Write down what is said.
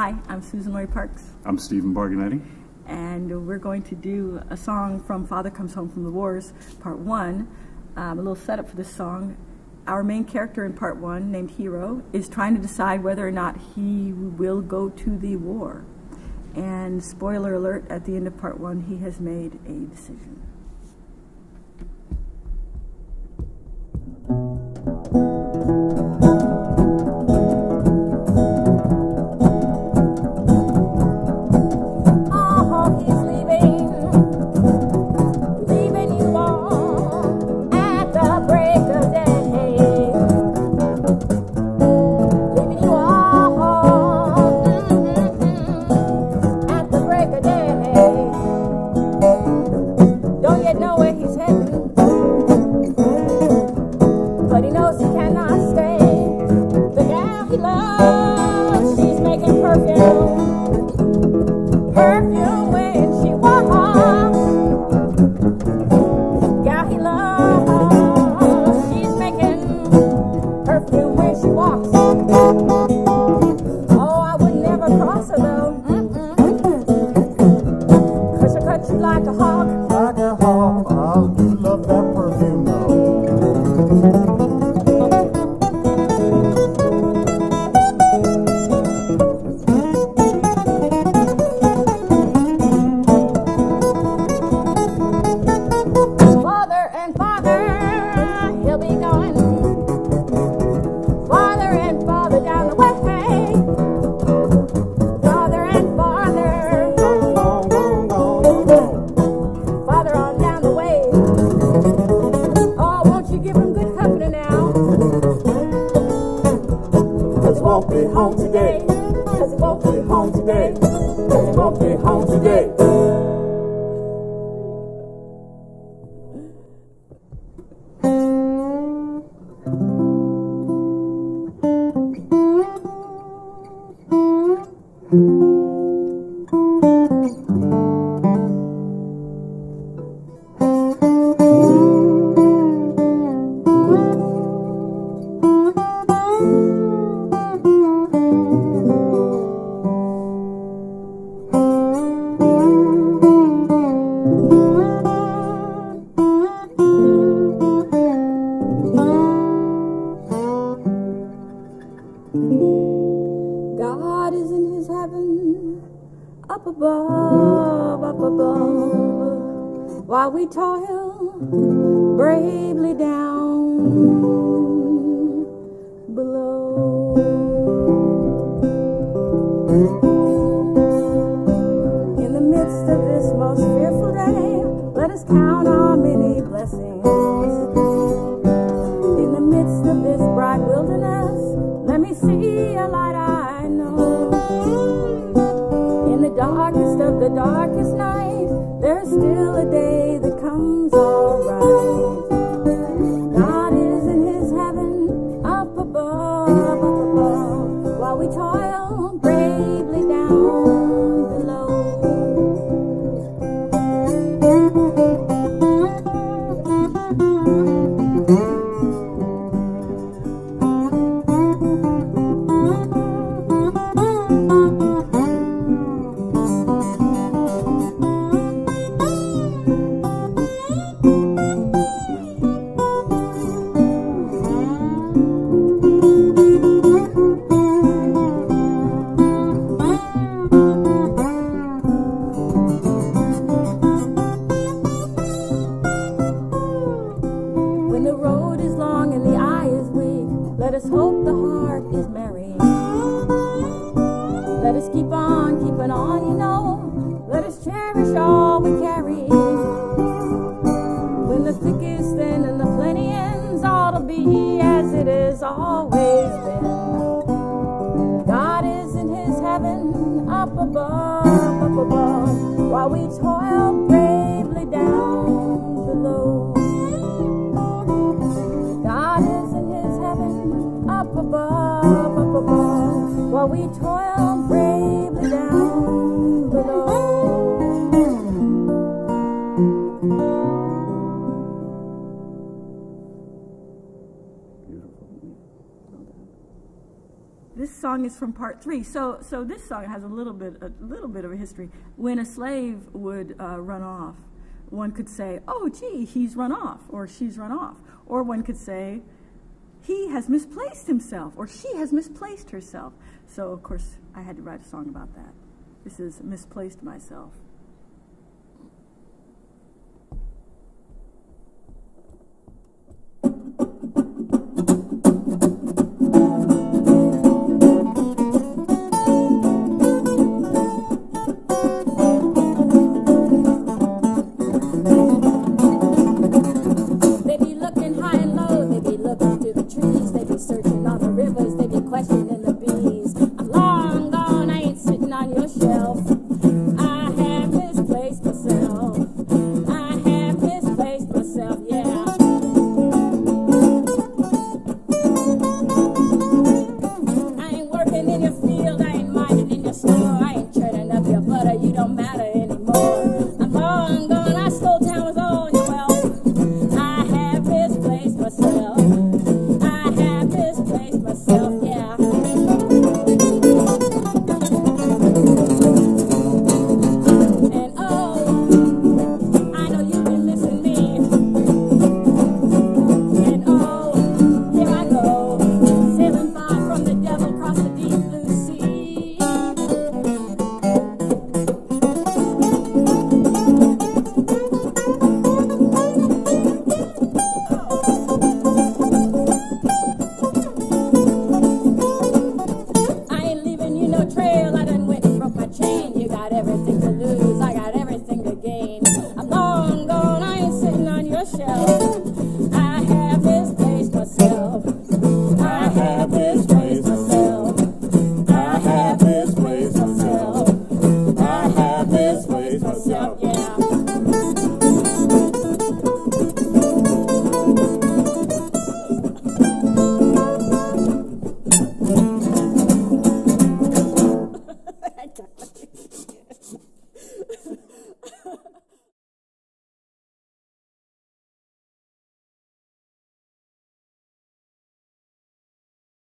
Hi, I'm Suzan-Lori Parks. I'm Steven Bargonetti. And we're going to do a song from Father Comes Home from the Wars, Part 1. Um, a little setup for this song. Our main character in Part 1, named Hero, is trying to decide whether or not he will go to the war. And spoiler alert, at the end of Part 1, he has made a decision. she walks. above, up above, while we toil bravely down. always been. God is in his heaven up above, up above, while we toil bravely down below. God is in his heaven up above, up above, while we toil. song is from part three. So, so this song has a little bit, a little bit of a history. When a slave would uh, run off, one could say, "Oh, gee, he's run off," or "She's run off," or one could say, "He has misplaced himself," or "She has misplaced herself." So, of course, I had to write a song about that. This is misplaced myself. I have misplaced myself. I have misplaced myself, yeah. I ain't working in your field, I ain't minding in your store.